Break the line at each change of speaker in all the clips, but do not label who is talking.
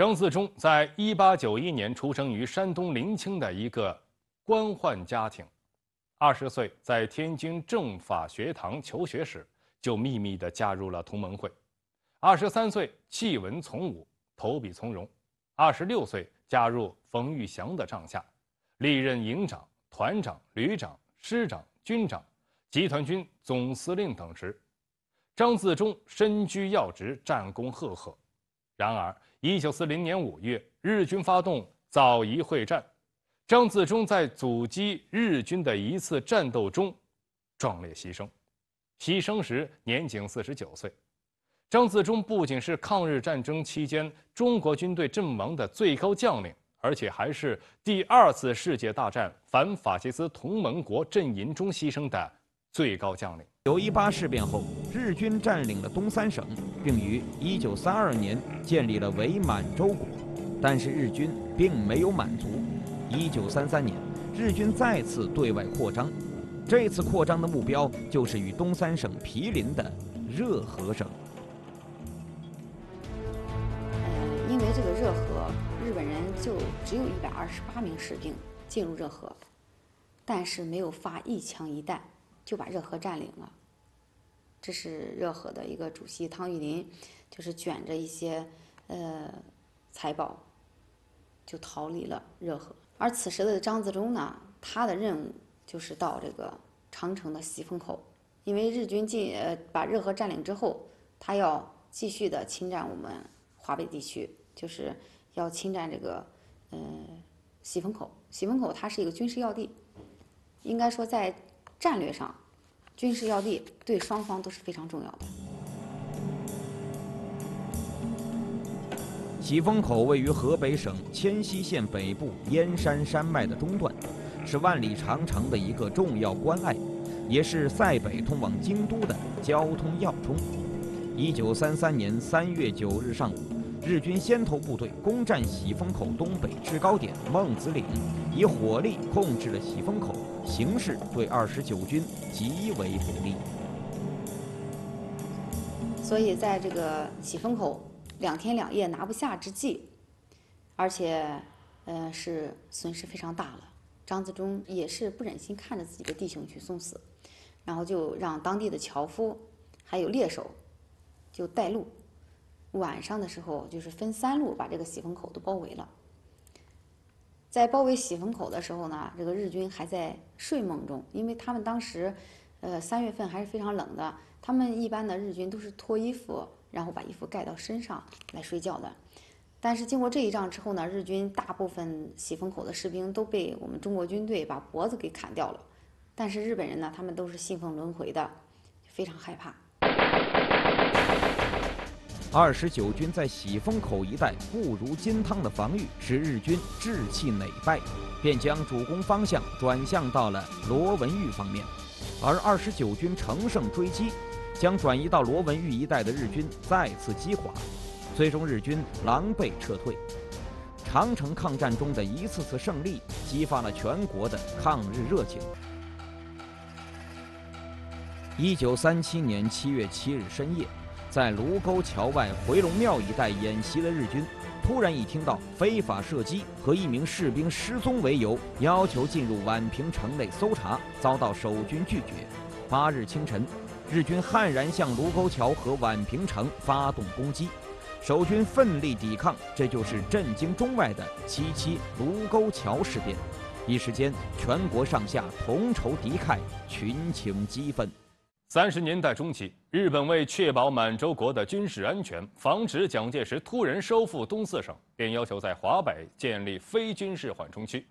张自忠在1891年出生于山东临清的一个官宦家庭。二十岁在天津政法学堂求学时，就秘密地加入了同盟会。二十三岁弃文从武，投笔从戎。二十六岁加入冯玉祥的帐下，历任营长、团长、旅长、师长、军长、集团军总司令等职。张自忠身居要职，战功赫赫。然而，一九四零年五月，日军发动枣宜会战。张自忠在阻击日军的一次战斗中壮烈牺牲，牺牲时年仅四十九岁。张自忠不仅是抗日战争期间中国军队阵亡的最高将领，而且还是第二次世界大战反法西斯同盟国阵营中牺牲的最高将领。
九一八事变后，日军占领了东三省，并于一九三二年建立了伪满洲国，但是日军并没有满足。一九三三年，日军再次对外扩张，这次扩张的目标就是与东三省毗邻的热河省。
呃，因为这个热河，日本人就只有一百二十八名士兵进入热河，但是没有发一枪一弹，就把热河占领了。这是热河的一个主席汤玉麟，就是卷着一些呃财宝，就逃离了热河。而此时的张自忠呢，他的任务就是到这个长城的喜峰口，因为日军进呃把热河占领之后，他要继续的侵占我们华北地区，就是要侵占这个呃喜峰口。喜峰口它是一个军事要地，应该说在战略上，军事要地对双方都是非常重要的。
喜峰口位于河北省迁西县北部燕山山脉的中段，是万里长城的一个重要关隘，也是塞北通往京都的交通要冲。一九三三年三月九日上午，日军先头部队攻占喜峰口东北制高点孟子岭，以火力控制了喜峰口，形势对二十九军极为不利。
所以，在这个喜峰口。两天两夜拿不下之际，而且，呃，是损失非常大了。张自忠也是不忍心看着自己的弟兄去送死，然后就让当地的樵夫还有猎手就带路，晚上的时候就是分三路把这个喜峰口都包围了。在包围喜峰口的时候呢，这个日军还在睡梦中，因为他们当时，呃，三月份还是非常冷的，他们一般的日军都是脱衣服。然后把衣服盖到身上来睡觉的，但是经过这一仗之后呢，日军大部分喜峰口的士兵都被我们中国军队把脖子给砍掉了，但是日本人呢，他们都是信奉轮回的，非常害怕。
二十九军在喜峰口一带固如金汤的防御，使日军志气馁败，便将主攻方向转向到了罗文峪方面，而二十九军乘胜追击。将转移到罗文峪一带的日军再次击垮，最终日军狼狈撤退。长城抗战中的一次次胜利，激发了全国的抗日热情。一九三七年七月七日深夜，在卢沟桥外回龙庙一带演习的日军，突然以听到非法射击和一名士兵失踪为由，要求进入宛平城内搜查，遭到守军拒绝。八日清晨。日军悍然向卢沟桥和宛平城发动攻击，守军奋力抵抗，这就是震惊中外的七七卢沟桥事变。一时间，全国上下同仇敌忾，群情激愤。
三十年代中期，日本为确保满洲国的军事安全，防止蒋介石突然收复东四省，便要求在华北建立非军事缓冲区。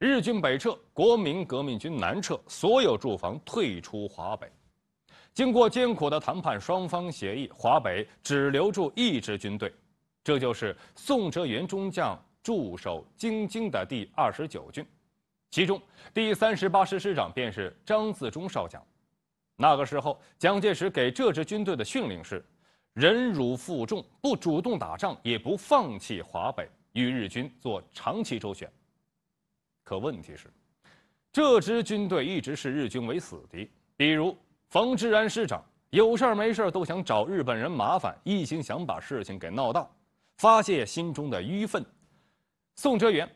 日军北撤，国民革命军南撤，所有驻防退出华北。经过艰苦的谈判，双方协议，华北只留住一支军队，这就是宋哲元中将驻守京津的第二十九军，其中第三十八师师长便是张自忠少将。那个时候，蒋介石给这支军队的训令是：忍辱负重，不主动打仗，也不放弃华北，与日军做长期周旋。可问题是，这支军队一直视日军为死敌，比如。冯治安师长有事儿没事儿都想找日本人麻烦，一心想把事情给闹大。发泄心中的郁愤。宋哲元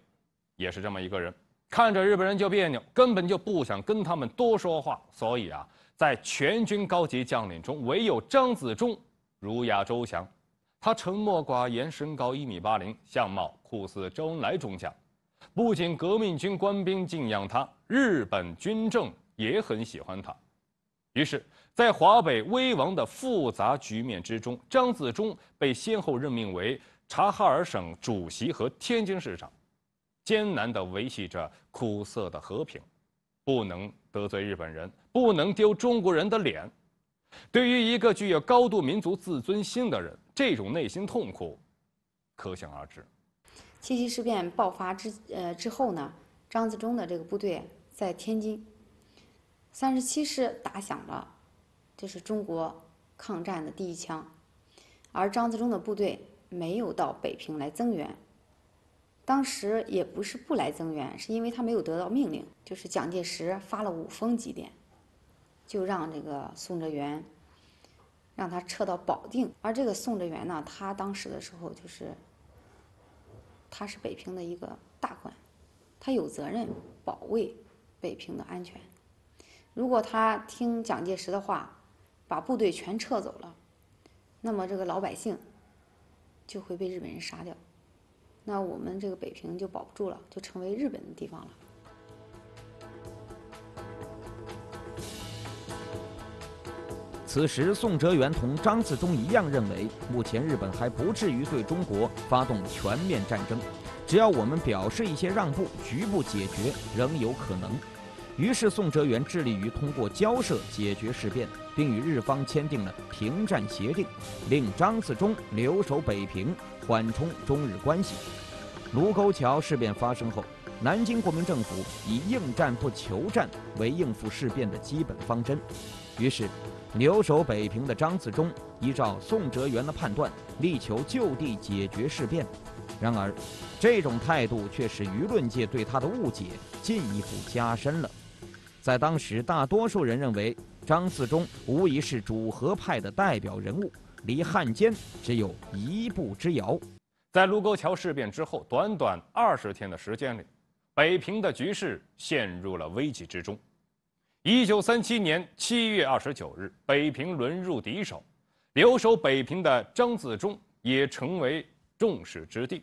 也是这么一个人，看着日本人就别扭，根本就不想跟他们多说话。所以啊，在全军高级将领中，唯有张自忠儒雅周详。他沉默寡言，身高一米八零，相貌酷似周恩来中将。不仅革命军官兵敬仰他，日本军政也很喜欢他。于是，在华北危亡的复杂局面之中，张自忠被先后任命为察哈尔省主席和天津市长，艰难地维系着苦涩的和平。不能得罪日本人，不能丢中国人的脸。对于一个具有高度民族自尊心的人，这种内心痛苦，可想而知。
七七事变爆发之呃之后呢，张自忠的这个部队在天津，三十七师打响了，这是中国抗战的第一枪，而张自忠的部队没有到北平来增援。当时也不是不来增援，是因为他没有得到命令，就是蒋介石发了五封急电，就让这个宋哲元让他撤到保定，而这个宋哲元呢，他当时的时候就是。他是北平的一个大官，他有责任保卫北平的安全。如果他听蒋介石的话，把部队全撤走了，那么这个老百姓就会被日本人杀掉，那我们这个北平就保不住了，就成为日本的地方了。
此时，宋哲元同张自忠一样认为，目前日本还不至于对中国发动全面战争，只要我们表示一些让步，局部解决仍有可能。于是，宋哲元致力于通过交涉解决事变，并与日方签订了停战协定，令张自忠留守北平，缓冲中日关系。卢沟桥事变发生后，南京国民政府以应战不求战为应付事变的基本方针，于是。留守北平的张自忠依照宋哲元的判断，力求就地解决事变。然而，这种态度却使舆论界对他的误解进一步加深了。在当时，大多数人认为张自忠无疑是主和派的代表人物，离汉奸只有一步之遥。
在卢沟桥事变之后，短短二十天的时间里，北平的局势陷入了危机之中。一九三七年七月二十九日，北平沦入敌手，留守北平的张自忠也成为众矢之的。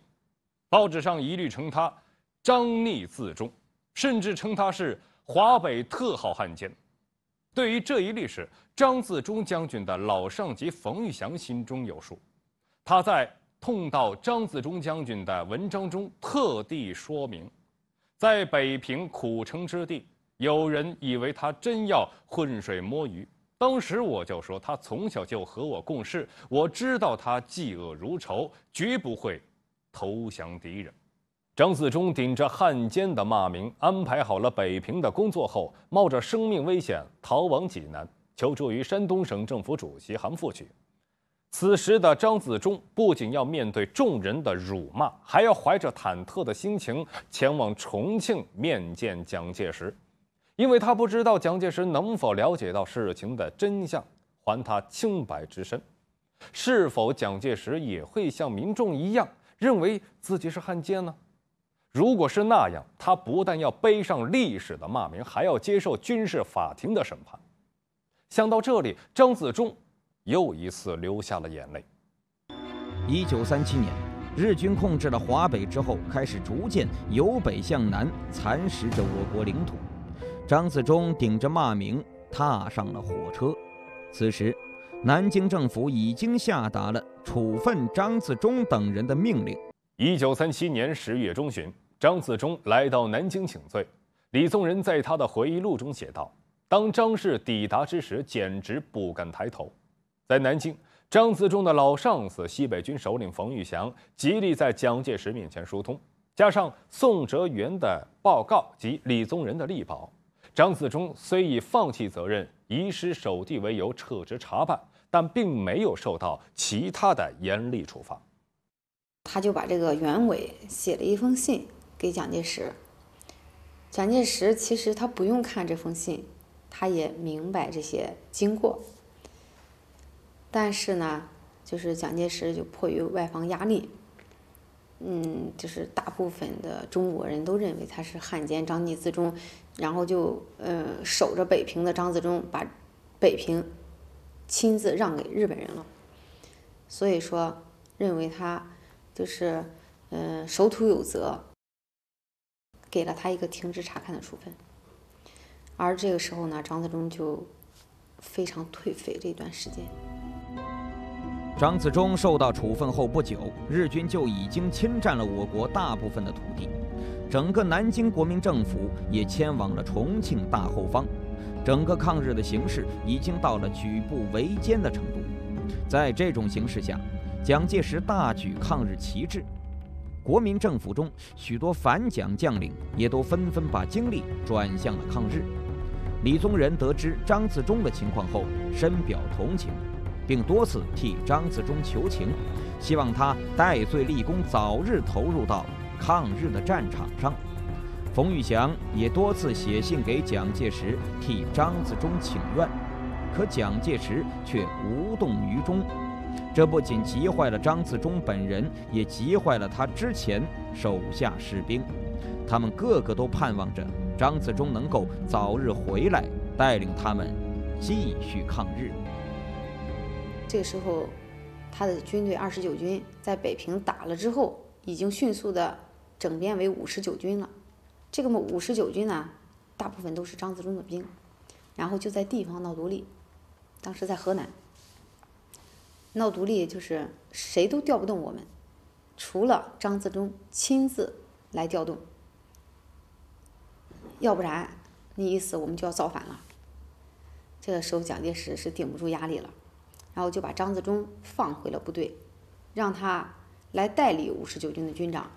报纸上一律称他“张逆自忠”，甚至称他是华北特号汉奸。对于这一历史，张自忠将军的老上级冯玉祥心中有数。他在痛悼张自忠将军的文章中特地说明，在北平苦城之地。有人以为他真要浑水摸鱼，当时我就说他从小就和我共事，我知道他嫉恶如仇，绝不会投降敌人。张自忠顶着汉奸的骂名，安排好了北平的工作后，冒着生命危险逃往济南，求助于山东省政府主席韩复榘。此时的张自忠不仅要面对众人的辱骂，还要怀着忐忑的心情前往重庆面见蒋介石。因为他不知道蒋介石能否了解到事情的真相，还他清白之身；是否蒋介石也会像民众一样认为自己是汉奸呢？如果是那样，他不但要背上历史的骂名，还要接受军事法庭的审判。想到这里，张自忠又一次流下了眼泪。
一九三七年，日军控制了华北之后，开始逐渐由北向南蚕食着我国领土。张自忠顶着骂名踏上了火车。此时，南京政府已经下达了处分张自忠等人的命令。
一九三七年十月中旬，张自忠来到南京请罪。李宗仁在他的回忆录中写道：“当张氏抵达之时，简直不敢抬头。”在南京，张自忠的老上司西北军首领冯玉祥极力在蒋介石面前疏通，加上宋哲元的报告及李宗仁的力保。张自忠虽以放弃责任、遗失守地为由撤职查办，但并没有受到其他的严厉处罚。
他就把这个原委写了一封信给蒋介石。蒋介石其实他不用看这封信，他也明白这些经过。但是呢，就是蒋介石就迫于外方压力，嗯，就是大部分的中国人都认为他是汉奸张纪自忠，然后就呃守着北平的张自忠把北平亲自让给日本人了，所以说认为他就是呃守土有责，给了他一个停职查看的处分。而这个时候呢，张自忠就非常颓废这段时间。
张自忠受到处分后不久，日军就已经侵占了我国大部分的土地，整个南京国民政府也迁往了重庆大后方，整个抗日的形势已经到了举步维艰的程度。在这种形势下，蒋介石大举抗日旗帜，国民政府中许多反蒋将领也都纷纷把精力转向了抗日。李宗仁得知张自忠的情况后，深表同情。并多次替张自忠求情，希望他戴罪立功，早日投入到抗日的战场上。冯玉祥也多次写信给蒋介石，替张自忠请愿，可蒋介石却无动于衷。这不仅急坏了张自忠本人，也急坏了他之前手下士兵。他们个个都盼望着张自忠能够早日回来，带领他们继续抗日。
这个时候，他的军队二十九军在北平打了之后，已经迅速的整编为五十九军了。这个五十九军呢，大部分都是张自忠的兵，然后就在地方闹独立。当时在河南闹独立，就是谁都调不动我们，除了张自忠亲自来调动，要不然那意思我们就要造反了。这个时候，蒋介石是顶不住压力了。然后就把张自忠放回了部队，让他来代理五十九军的军长，